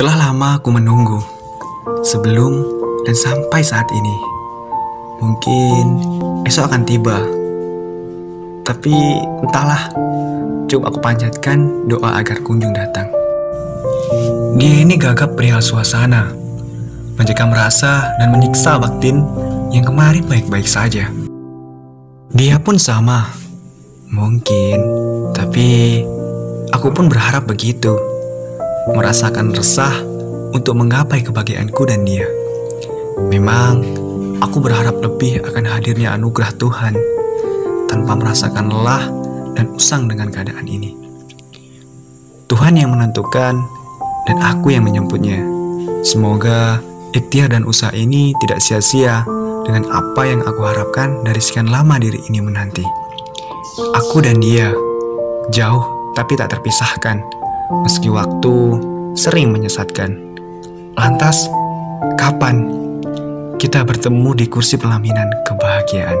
Telah lama aku menunggu sebelum dan sampai saat ini. Mungkin esok akan tiba. Tapi entahlah, coba aku panjatkan doa agar kunjung datang. Dia ini gagap perihal suasana, mencegah merasa dan menyiksa batin yang kemarin baik-baik saja. Dia pun sama, mungkin, tapi aku pun berharap begitu merasakan resah untuk menggapai kebahagiaanku dan dia. Memang, aku berharap lebih akan hadirnya anugerah Tuhan tanpa merasakan lelah dan usang dengan keadaan ini. Tuhan yang menentukan dan aku yang menyambutnya. Semoga ikhtiar dan usaha ini tidak sia-sia dengan apa yang aku harapkan dari sekian lama diri ini menanti. Aku dan dia jauh tapi tak terpisahkan meski waktu sering menyesatkan. Lantas, kapan kita bertemu di kursi pelaminan kebahagiaan?